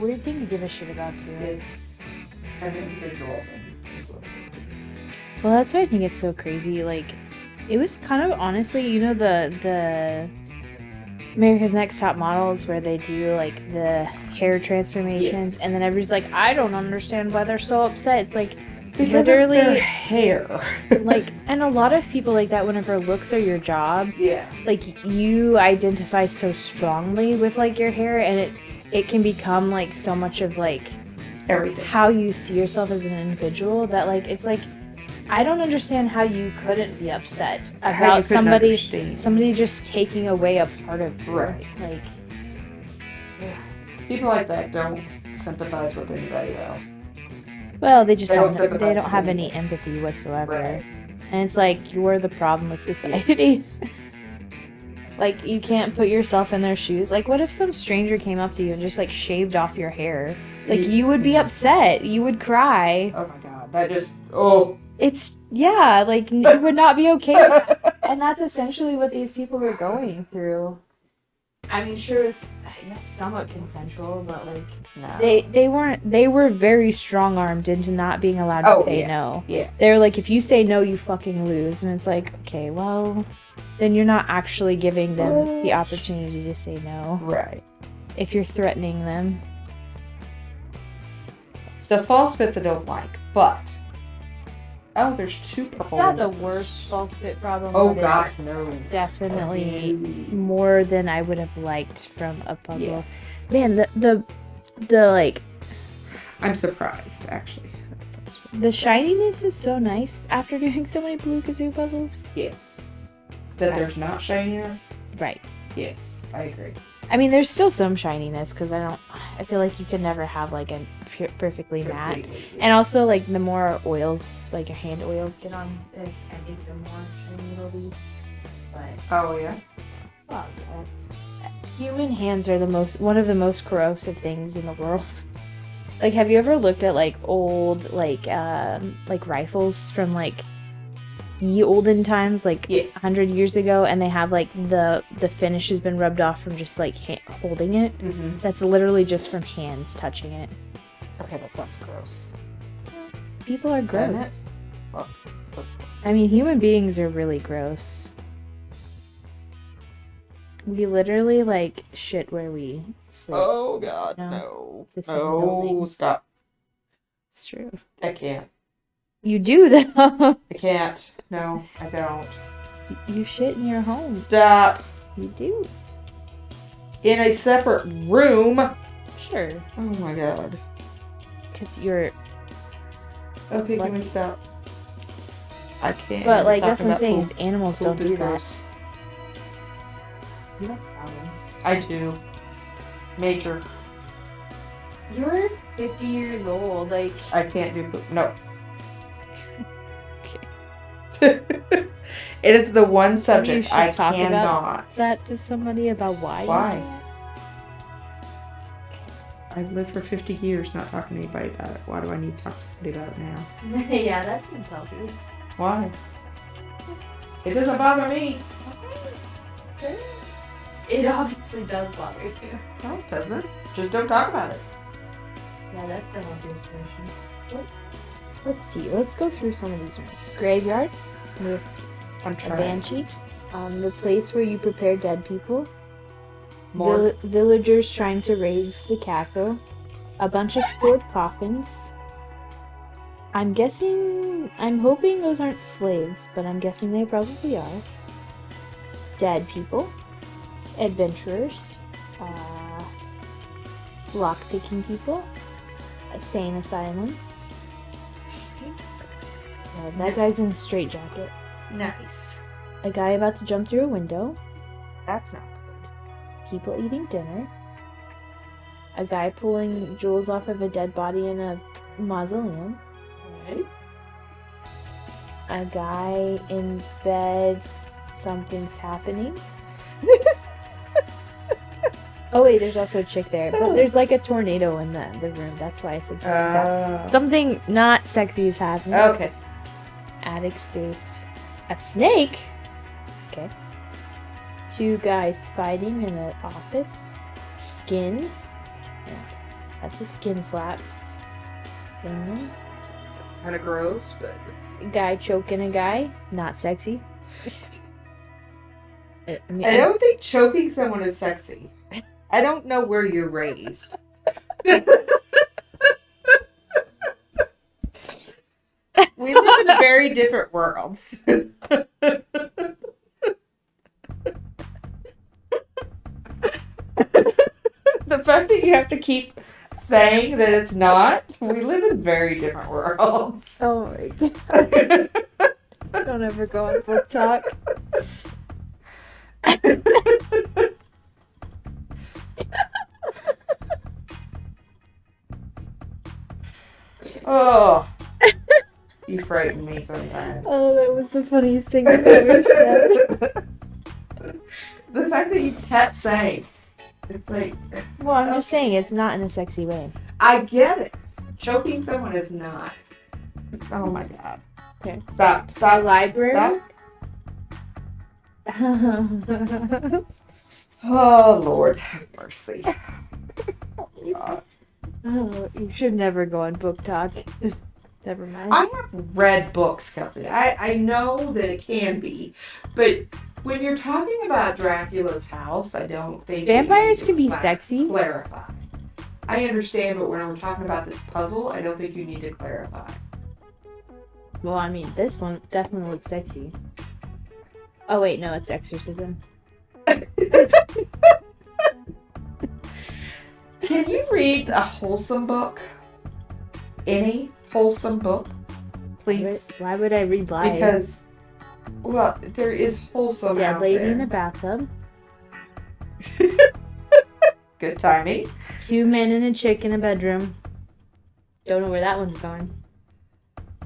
weird thing to give a shit about too. It's an individual thing. is what it is. Well, that's why I think it's so crazy. Like, it was kind of honestly, you know, the the America's Next Top Models where they do like the hair transformations, Yes. and then everybody's like, I don't understand why they're so upset. It's like Because literally, it's their hair. like, and a lot of people like that. Whenever looks are your job, yeah. like you identify so strongly with like your hair, and it it can become like so much of like Everything. how you see yourself as an individual that like it's like I don't understand how you couldn't be upset about somebody understand. somebody just taking away a part of you. Right. Like People like that don't sympathize with anybody else. well, they just They don't have no, they don't have any empathy whatsoever. Right. And it's like you're the problem with society. like you can't put yourself in their shoes. Like what if some stranger came up to you and just like shaved off your hair? Like you would be upset. You would cry. Oh my god. That just oh It's yeah, like you would not be okay. and that's essentially what these people were going through. I mean, sure, it was I guess somewhat consensual, but like no. they they weren't they were very strong armed into not being allowed to Oh, say yeah. no. Yeah. They were like, if you say no, you fucking lose, and it's like, okay, well, then you're not actually giving them the Oh, opportunity to say no Right. if you're threatening them. So false fits I don't like, but oh, there's two It's purple. not the worst false fit problem. Oh but it gosh, no. definitely No. more than I would have liked from a puzzle. Yes. Man, the the the like I'm surprised actually. the shininess is so nice after doing so many Blue Kazoo puzzles. Yes. That there's not shininess. Right. Yes, I agree. I mean, there's still some shininess because I don't. I feel like you can never have like a perfectly matte. Completely. And also, like the more oils, like your hand oils get on this, I think the more shiny it'll be. But Oh yeah. well, yeah. human hands are the most one of the most corrosive things in the world. Like, have you ever looked at like old like um like rifles from like ye olden times, like Yes. hundred years ago, and they have like the the finish has been rubbed off from just like ha- holding it. Mm-hmm. That's literally just from hands touching it. Okay, that sounds gross. People are gross. Well, I mean, human beings are really gross. We literally like shit where we sleep. oh god, No. no. The same building. stop. It's true. I can't. You do though. I can't. No, I don't. you shit in your home. Stop. You do. In a separate room. Sure. Oh my god. Because you're. Okay, can we stop? I can't. But like that's what I'm saying. Is animals don't do that. You have problems. I do. Major. You're 50 years old. Like. I can't do poop. No. Okay. it is the one subject should I talk about cannot. That to somebody about why. Why? I've lived for 50 years not talking to anybody about it. Why do I need to talk to somebody about it now? yeah, that seems healthy. Why? It doesn't bother me. It obviously does bother you. No, it doesn't. Just don't talk about it. Yeah, that's the healthiest solution. Let's see. Let's go through some of these rooms. Graveyard with I'm a banshee. Um, the place where you prepare dead people. More. Vill- villagers trying to raise the castle. A bunch of stored coffins. I'm guessing. I'm hoping those aren't slaves, but I'm guessing they probably are. Dead people. Adventurers. Uh, lockpicking people. A sane asylum. Uh, that guy's in a straitjacket. Nice. A guy about to jump through a window. That's not good. people eating dinner, a guy pulling jewels off of a dead body in a mausoleum, Right? a guy in bed, something's happening. oh wait, there's also a chick there, but there's like a tornado in the, the room. That's why I said happening. Uh, Something not sexy is happening. okay. Attic space. A snake? Okay. Two guys fighting in an office. Skin. Got the skin flaps. Thing. It's kind of gross, but Guy choking a guy, not sexy. I mean, I don't think choking someone is sexy. I don't know where you're raised. we live in very different worlds. the fact that you have to keep saying that it's not, we live in very different worlds. Oh my god! Don't ever go on BookTok. oh, you frighten me sometimes. Oh, that was the funniest thing I've ever said. the fact that you kept saying, it's like, Well, I'm just saying it's not in a sexy way. I get it. Choking someone is not. Oh my god. Okay. Stop, The stop, library. stop. Oh, Lord have mercy. God. oh, you should never go on BookTok. Just never mind. I have read books, Kelsey. I, I know that it can be, but when you're talking about Dracula's house, I don't think Vampires can be sexy. Clarify. I understand, but when we're talking about this puzzle, I don't think you need to clarify. Well, I mean, this one definitely looks sexy. Oh wait, no, it's exorcism. Can you read a wholesome book? Any wholesome book, please? Why would I read live? Because, well, there is wholesome Dead lady in there. a bathtub, Good timing. two men and a chick in a bedroom. Don't know where that one's going.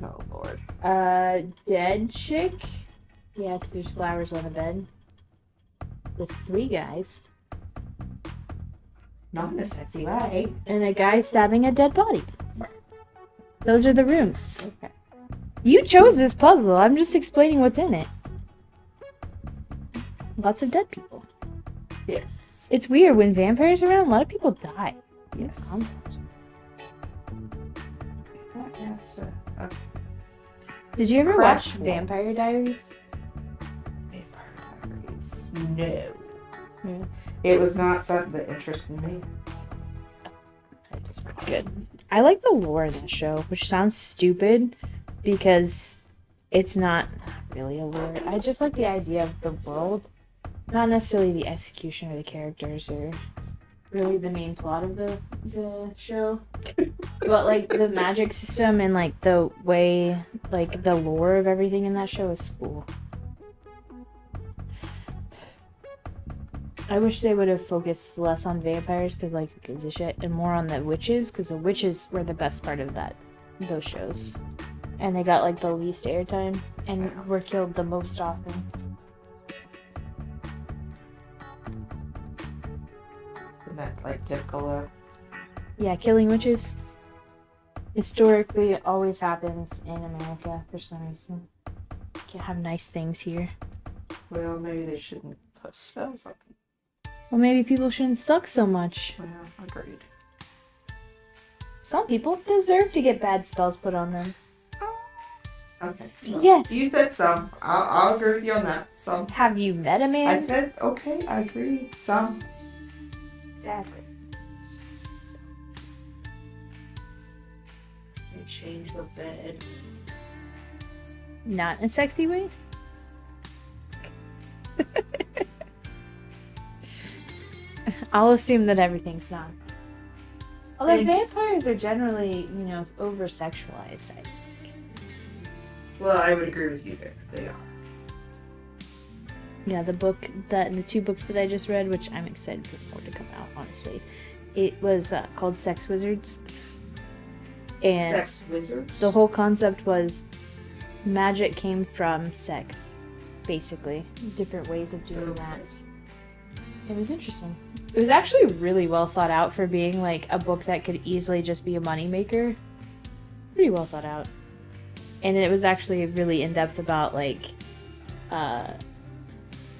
Oh Lord. Uh, dead chick. Yeah, 'cause there's flowers on the bed. With three guys Not in a sexy way. and a guy stabbing a dead body. Those are the rooms. Okay. You chose this puzzle. I'm just explaining what's in it. Lots of dead people. Yes. It's weird when vampires are around. A lot of people die. Yes. That has to- okay. Did you ever Crash watch wall. Vampire Diaries? Vampire Diaries. No. Yeah. It was not something that interested me. It's pretty good. I like the lore in that show, which sounds stupid because it's not really a lore. I just like the idea of the world, not necessarily the execution or the characters or really the main plot of the the show. but like the magic system and like the way like the lore of everything in that show is cool. I wish they would have focused less on vampires because, like, who gives a shit, and more on the witches because the witches were the best part of that those shows, and they got like the least airtime and were killed the most often. And that's like typical of. Yeah, killing witches historically it always happens in America for some reason. Can't have nice things here. Well, maybe they shouldn't put spells on people. Well, maybe people shouldn't suck so much. Well, agreed. Some people deserve to get bad spells put on them. Oh. Okay. so Yes. You said some. I'll, I'll agree with you on that. Some. Have you met a man? I said okay. I agree. Some. Exactly. And change the bed. Not in a sexy way. I'll assume that everything's not. Although And- vampires are generally, you know, over sexualized. I think. Well, I would agree with you there. They are. Yeah, the book that the two books that I just read, which I'm excited for more to come out. Honestly, it was uh, called Sex Wizards, and Sex wizards. the whole concept was magic came from sex, basically different ways of doing that. It was interesting. It was actually really well thought out for being like a book that could easily just be a moneymaker. Pretty well thought out. And it was actually really in depth about like uh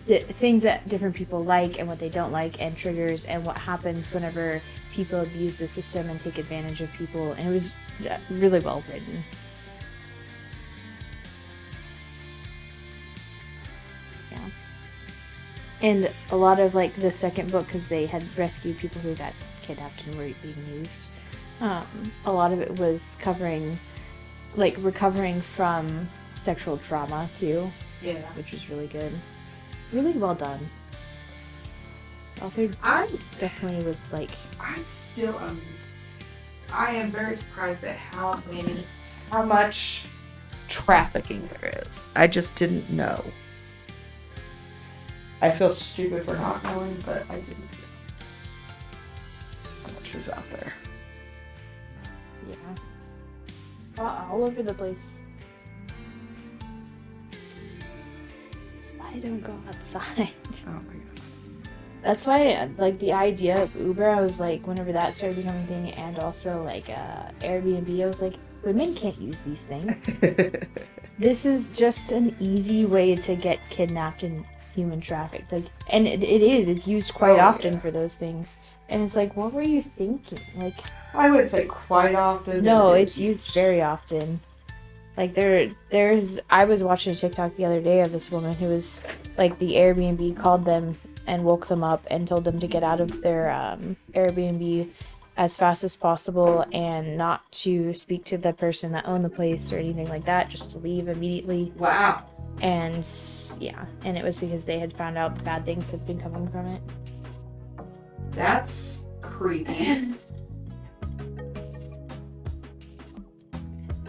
the things that different people like and what they don't like and triggers and what happens whenever people abuse the system and take advantage of people, and it was uh, really well written. And a lot of like the second book because they had rescued people who got kidnapped and were being used. Um, a lot of it was covering like recovering from sexual trauma too, Yeah. which was really good. Really well done. Author I definitely was like I still am. I am very surprised at how many, how much trafficking there is. I just didn't know. I feel stupid for not knowing, but I didn't know how much was out there. yeah, all all over the place. I don't go outside. Oh my god. That's why, like, the idea of Uber, I was like, whenever that started becoming a thing, and also like uh, Airbnb, I was like, women can't use these things. this is just an easy way to get kidnapped and human trafficked. Like, and it, it is. It's used quite Oh, often yeah. for those things. And it's like, what were you thinking? Like, I wouldn't say quite often. no, it's used very often. Like there, there's. I was watching a TikTok the other day of this woman who was like the Airbnb called them and woke them up and told them to get out of their um, Airbnb as fast as possible and not to speak to the person that owned the place or anything like that. Just to leave immediately. Wow. And yeah, and it was because they had found out bad things had been coming from it. That's creepy.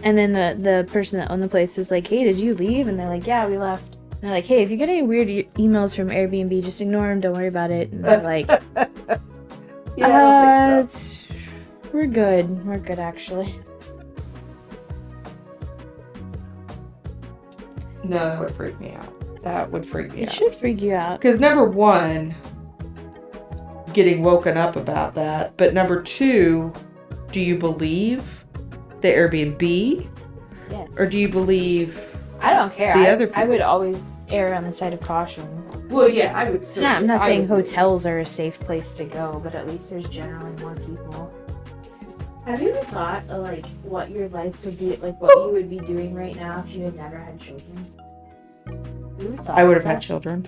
And then the the person that owned the place was like, "Hey, did you leave?" And they're like, "Yeah, we left." And they're like, "Hey, if you get any weird e- emails from Airbnb, just ignore them. Don't worry about it." And they're like, yeah, I don't think so. "Uh, "We're good. We're good, actually." No, that would freak me out. That would freak me It out. It should freak you out. Because number one, getting woken up about that. But number two, do you believe the Airbnb Yes. or do you believe? I don't care. the I, other I would always err on the side of caution. Well, yeah, I would It's say. not, I'm not I saying would- hotels are a safe place to go, but at least there's generally more people. Have you ever thought of like what your life would be like, what oh. you would be doing right now if you had never had children? I would have had children.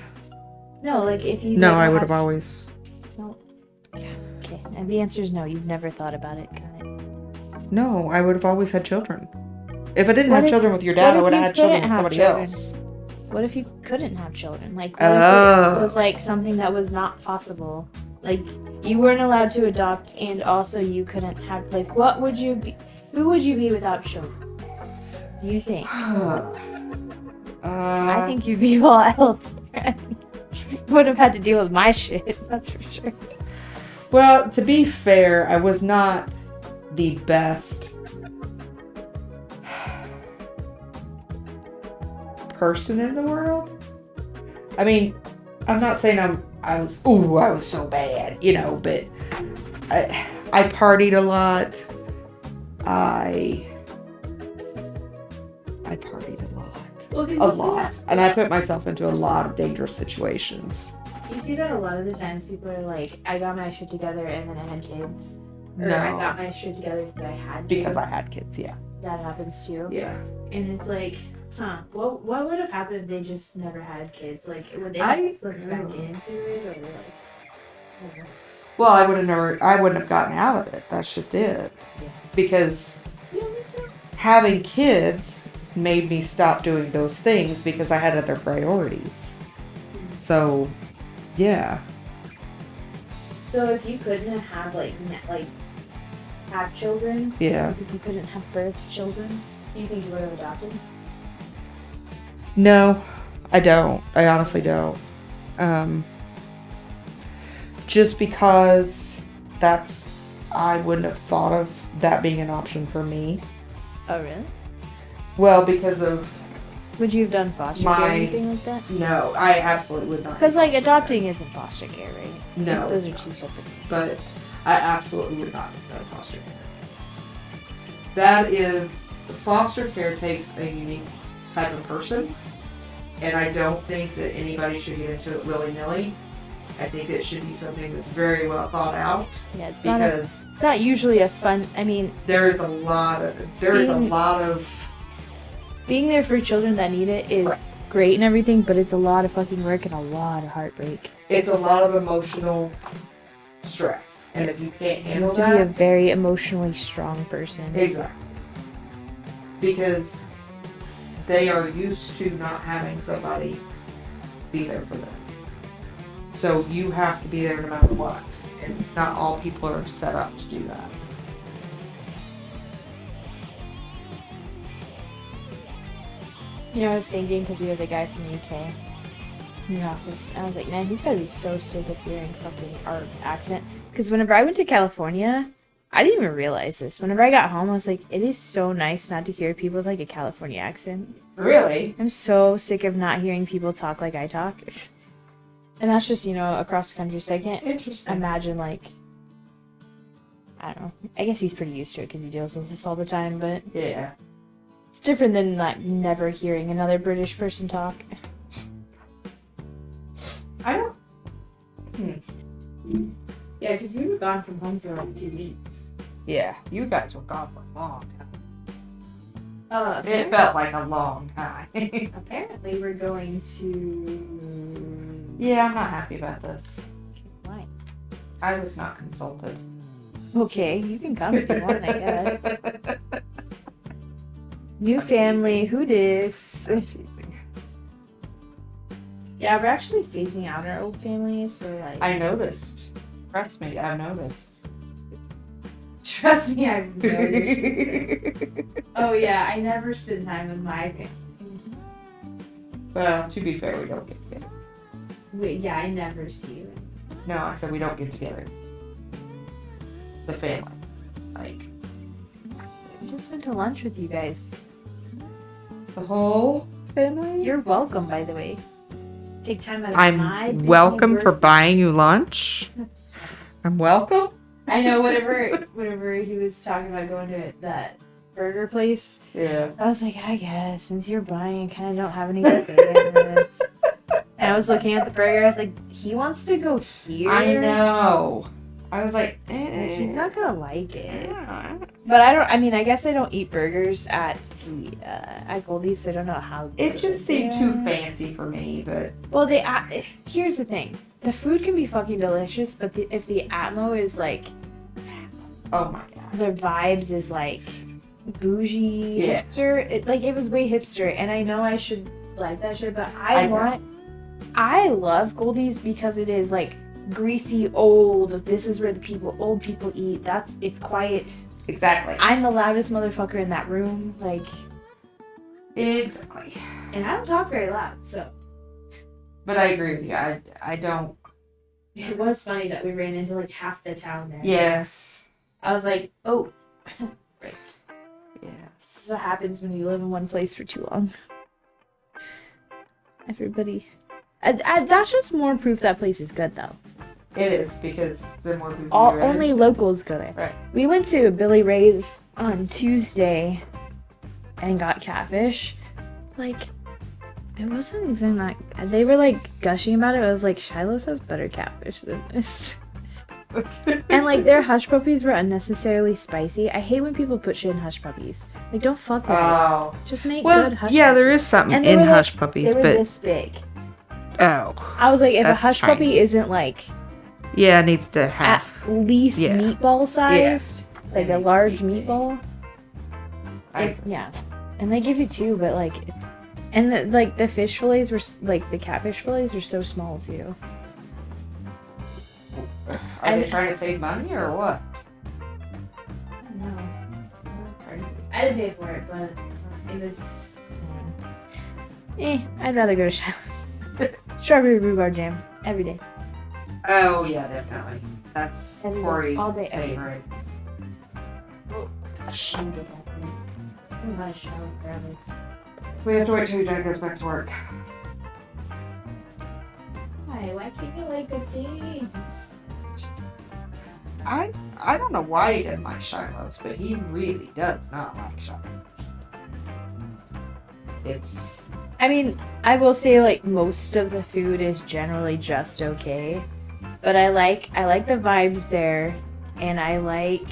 No, like if you. No, I would have always. No. Okay, and the answer is no. You've never thought about it. Got it. No, I would have always had children. If I didn't What have if- children with your dad, I would have had children with somebody children? else. What if you couldn't have children? Like, what if Oh. it was like something that was not possible? Like, you weren't allowed to adopt, and also you couldn't have. Like, what would you be? Who would you be without children? Do you think? uh, I think you'd be well healthy. would have had to deal with my shit. That's for sure. Well, to be fair, I was not the best person in the world. I mean, I'm not saying I'm I was ooh, I was so bad, you know, but I I partied a lot. I I partied a lot. Well, A lot. that- And I put myself into a lot of dangerous situations. You see that a lot of the times people are like, I got my shit together and then I had kids. Or No. I got my shit together because I had Because. I had kids, yeah. that happens too. Yeah. And it's like, huh, what what would have happened if they just never had kids? Like would they I- have slipped back into it or like. Well, I would have never, I wouldn't have gotten out of it. That's just it. Yeah. Because so? having kids made me stop doing those things because I had other priorities. So, yeah. So if you couldn't have like like have children, Yeah. if you couldn't have birth children, do you think you would have adopted? No, I don't. I honestly don't. Um, just because that's, I wouldn't have thought of that being an option for me. Oh really? Well, because of, Would you have done foster care or My- anything like that? no, I absolutely would not. Because like adopting isn't foster care, right? No, those are two separate. things. but I absolutely would not have done foster care. That is, foster care takes a unique type of person, and I don't think that anybody should get into it willy nilly. I think it should be something that's very well thought out Yeah, it's not. A, because it's not usually a fun. I mean, there is a lot of there is a Being- lot of being there for children that need it is great and everything, but it's a lot of fucking work and a lot of heartbreak. it's a lot of emotional stress, and if you can't handle You have to be a very emotionally strong person. exactly, because they are used to not having somebody be there for them. So you have to be there no matter what, and not all people are set up to do that. You know, I was thinking because we have the guy from the UK in the office. I was like, man, he's gotta be so sick of hearing fucking our accent. Because whenever I went to California, I didn't even realize this. Whenever I got home, I was like, it is so nice not to hear people with like a California accent. Really? I'm so sick of not hearing people talk like I talk. And that's just, you know, across the country. So I can't Interesting. imagine, like, I don't know. I guess he's pretty used to it because he deals with this all the time, but Yeah. It's different than like never hearing another British person talk. I don't. Hmm. Yeah, because we were gone from home for like two weeks. Yeah, you guys were gone for a long time. Uh, It felt like a long time. apparently we're going to. yeah, I'm not happy about this. Why? I was not consulted. Okay, you can come if you want, I guess. New family, who dis? Yeah, we're actually phasing out our old family, so like. I noticed. Trust me, I noticed. Trust me, I've noticed. oh yeah, I never spend time with my family. well, to be fair, we don't get together. Wait, yeah, I never see you. No, I said we don't get together. The family. Like, I just went to lunch with you guys. The whole family? You're welcome, by the way. Take time out of I'm welcome for buying you lunch. I'm welcome. I know. whatever whenever he was talking about going to that burger place, Yeah. I was like, I guess since you're buying, I kind of don't have any and I was looking at the burger. I was like, he wants to go here. I know. I was like, eh. He's not gonna like it. Yeah. But I don't. I mean, I guess I don't eat burgers at the uh, at Goldie's. So I don't know how. It just seemed too fancy for me, but Well, they. Uh, here's the thing: the food can be fucking delicious, but the, if the atmo is like oh my god. the vibes is like bougie Yeah. hipster, it, like it was way hipster, and I know I should like that shit, but I, I know. want. I love Goldie's because it is like greasy old. This is where the people, old people eat. That's it's quiet. Exactly. I'm the loudest motherfucker in that room, like, Exactly. and I don't talk very loud, so. But I agree with you. I I don't. It was funny that we ran into like half the town there. Yes. I was like, oh, right. Yes. This is what happens when you live in one place for too long. Everybody. I, I, that's just more proof that place is good, though. It is because the more people All, you're only locals go there. Right. We went to Billy Ray's on Tuesday and got catfish. Like, it wasn't even like they were like gushing about it. I was like, Shiloh's has better catfish than this. And like their hush puppies were unnecessarily spicy. I hate when people put shit in hush puppies. Like, don't fuck with Oh. it. Just make Well, good hush. yeah, puppies. there is something in were, like- hush They puppies, were but this big. Oh, I was like, if a hush puppy isn't like yeah, it needs to have. at least Yeah. meatball sized, like a large to be big. meatball, I, yeah, and they give you two, but like, it's, and the, like the fish fillets were like the catfish fillets are so small too. are they trying to save money or what? No, That's crazy. I didn't pay for it, but it was. Eh, I'd rather go to Shiloh's. Strawberry rhubarb jam every day. Oh yeah, definitely. That's Every Corey's all day, every day. favorite. Oh, it. I'm gonna shower forever. We have to wait till your dad goes back to work. Why? Why can't you like good things? I I don't know why he didn't like Shiloh's, but he really does not like Shiloh's. It's I mean, I will say like most of the food is generally just okay. But I like I like the vibes there, and I like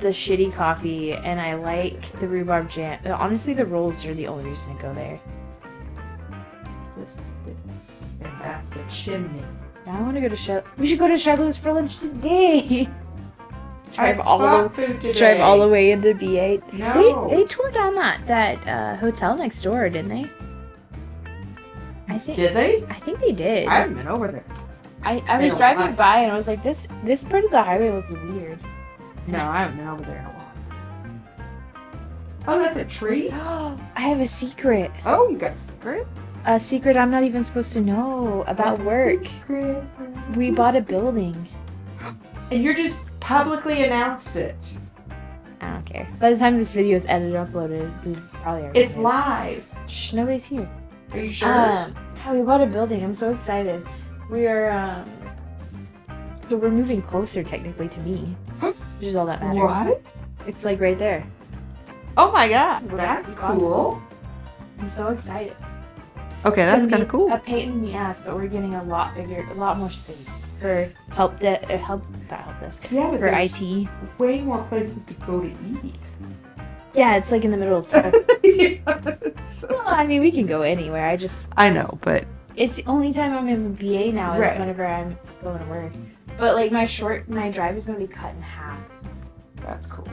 the shitty coffee, and I like the rhubarb jam. Honestly, the rolls are the only reason to go there. This is this, and that's the chimney. Now I want to go to Shiloh. We should go to Shiloh's for lunch today. drive I all the drive all the way into BA. No. They they tore down that that uh, hotel next door, didn't they? I think Did they? I think they did. I haven't been over there. I, I They was driving like- by and I was like, this this part of the highway looks weird. No, I haven't been over there in a while. Oh, that's a tree. I have a secret. Oh, you got a secret A secret I'm not even supposed to know about work. Secret. We bought a building. and you're just publicly announced it. I don't care. By the time this video is edited and uploaded, we probably already It's live. Shh, nobody's here. Are you sure? Um, we bought a building. I'm so excited. We are, um, so we're moving closer technically to me, which is all that matters. what? It's like right there. Oh my god, We're that's cool. I'm so excited. Okay, that's kind of cool. A pain in the ass, but we're getting a lot bigger, a lot more space for help de- uh, help not help desk Yeah, but there's IT. way more places to go to eat. Yeah, it's like in the middle of town. Yes. well, I mean, we can go anywhere. I just I know, but it's the only time I'm in BA now is Right. whenever I'm going to work. But like my short, my drive is gonna be cut in half. that's cool.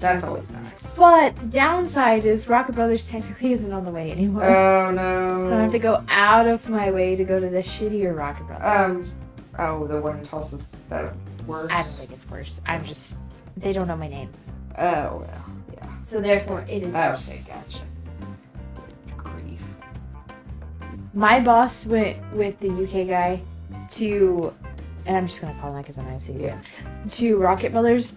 That's always nice. But downside is Rocket Brothers technically isn't on the way anymore. Oh no. so I have to no. go out of my way to go to the shittier Rocket Brothers. Um. Oh, the one in Tulsa's that Worse. I don't think it's worse. I'm just they don't know my name. Oh well. Yeah. So therefore it is oh, worse. Okay, gotcha. Good grief. My boss went with the UK guy to and I'm just gonna call him that because I'm nice Yeah. to Rocket Brothers.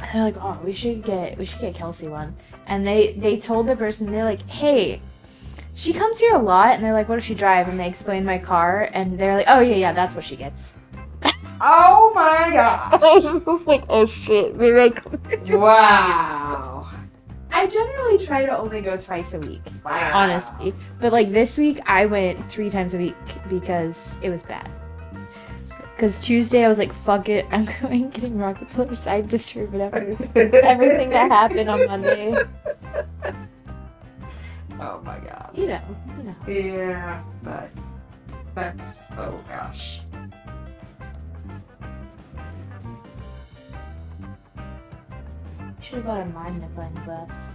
And they're like, oh, we should get we should get Kelsey one. And they they told the person they're like, hey, she comes here a lot. And they're like, what does she drive? And they explain my car, and they're like, oh yeah yeah, that's what she gets. Oh my gosh. I was like, oh shit, maybe I come wow. I generally try to only go twice a week, Wow. honestly. But like this week, I went three times a week because it was bad. Because Tuesday I was like, fuck it, I'm going getting Rocket Brothers. I deserve it after everything that happened on Monday. Oh my god. You know, you know. Yeah, but that's oh gosh. Should have bought a magnifying glass.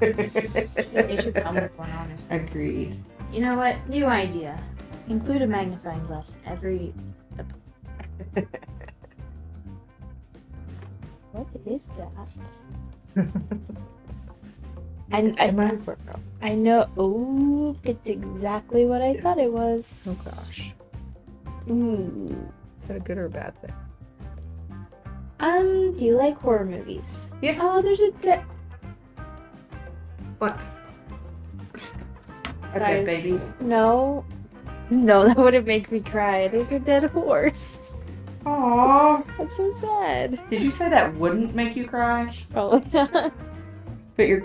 They should come with one, honestly. Agreed. You know what? New idea. Include a magnifying glass in every. What is that? And I, I- know. Oh, it's exactly what I thought it was. Oh gosh. Ooh. Is that a good or a bad thing? Um, do you like horror movies? Yes. Oh, there's a. De- What? A dead baby. no. No, that wouldn't make me cry. There's a dead horse. Aww. That's so sad. Did you say that wouldn't make you cry? Probably not. But you're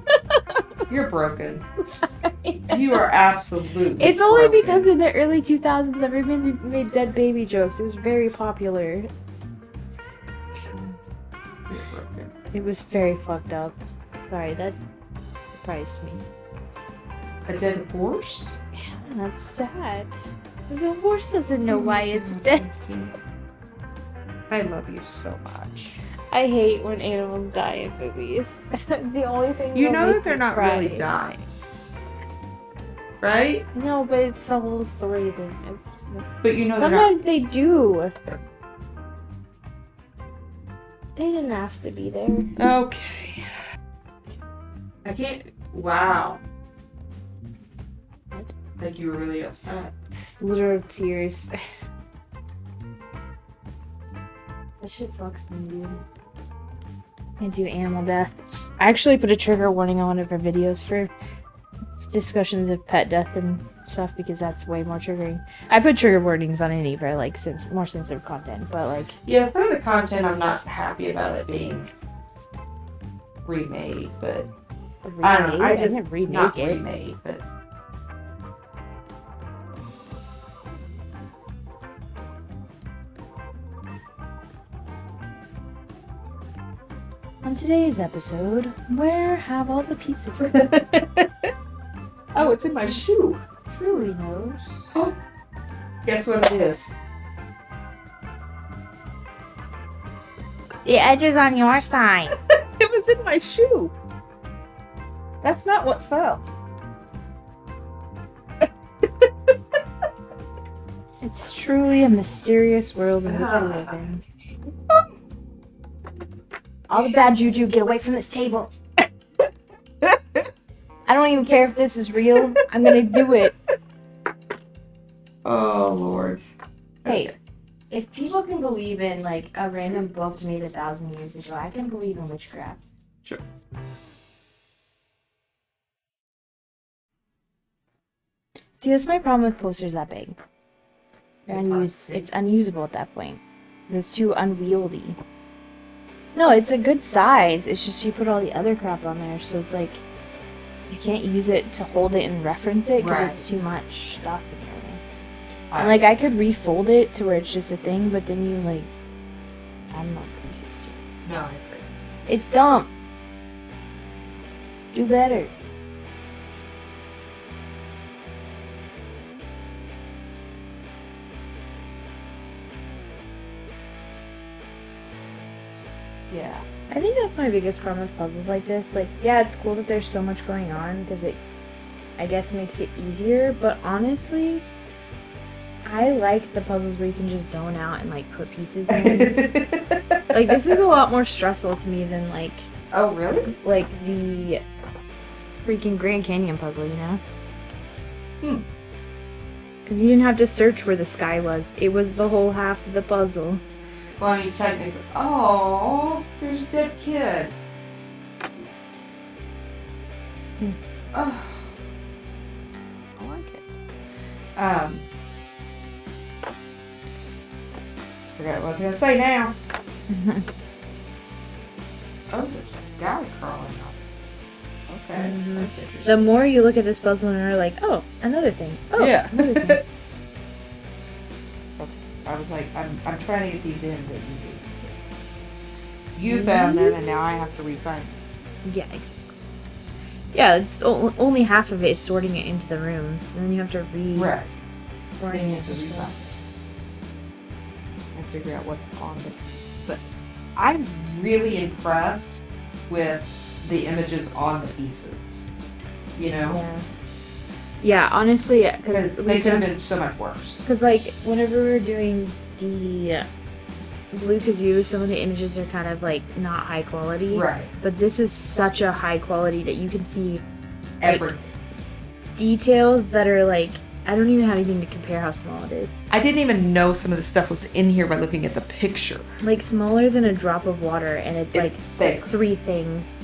you're broken. You are absolutely. It's only broken. because in the early 2000s, everybody made dead baby jokes. It was very popular. It was very fucked up. Sorry, that surprised me. A dead horse. Yeah, that's sad. The horse doesn't know why it's mm-hmm. dead. I love you so much. I hate when animals die in movies. the only thing You know that they're not cry- really dying, right? No, but it's the whole story thing. It's But you know they're not. sometimes they do. They didn't ask to be there. Okay. I can't. Wow. What? Like you were really upset. It's literal tears. That shit fucks me, dude. I do animal death. I actually put a trigger warning on one of our videos for discussions of pet death and stuff because that's way more triggering. I put trigger warnings on any of our like more sensitive content, but like Yeah, some of the content I'm not happy about it being remade, but I don't know. I just didn't remake not it. remade, but On today's episode, where have all the pieces? oh, it's in my shoe. Truly knows. Oh, Guess what it is? The edge is on your side. It was in my shoe. That's not what fell. It's truly a mysterious world we live in. All the bad juju, get away from this table. I don't even care if this is real. I'm gonna do it. Oh Lord. Hey, if people can believe in like a random book made a thousand years ago, I can believe in witchcraft. Sure. See, that's my problem with posters that big. They're It's hard to unused. see. It's unusable at that point. It's too unwieldy. No, it's a good size. It's just you put all the other crap on there, so it's like you can't use it to hold it and reference it because Right. it's too much stuff in there. I- And like I could refold it to where it's just a thing, but then you like add more pieces to it. no, I agree. It's dumb. Do better. Yeah. I think that's my biggest problem with puzzles like this. Like, yeah, it's cool that there's so much going on because it, I guess, makes it easier. But honestly, I like the puzzles where you can just zone out and like put pieces in. like, this is a lot more stressful to me than like oh really? like the freaking Grand Canyon puzzle, you know? Hmm. Because you didn't have to search where the sky was. It was the whole half of the puzzle. Well, I mean, technically. Oh, there's a dead kid. Hmm. Oh, I like it. Um. Forgot what I was gonna say now. Oh, there's a guy crawling up. Okay, that's interesting. the more you look at this puzzle and are like, oh, another thing. Oh, Yeah. like, I'm, I'm trying to get these in, but you. You mm-hmm. found them, and now I have to refund. Yeah, exactly. Yeah, it's o- only half of it is sorting it into the rooms, and then you have to re Right. you it have to refund. And figure out what's on the. But I'm really impressed with the images on the pieces. You know, Yeah. Yeah, honestly, because they could have been so much worse. Because, like, whenever we were doing the Blue Kazoo, some of the images are kind of, like, not high quality. Right. But this is such a high quality that you can see Every. details that are, like, I don't even have anything to compare how small it is. I didn't even know some of the stuff was in here by looking at the picture. Like, smaller than a drop of water, and it's, It's like, thick. three things.